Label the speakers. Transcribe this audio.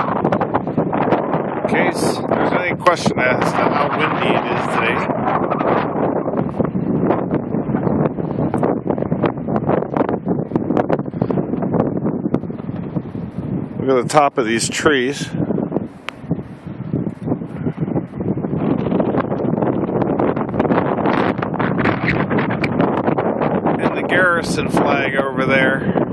Speaker 1: In case there's any question as to how windy it is today. Look at the top of these trees. And the garrison flag over there.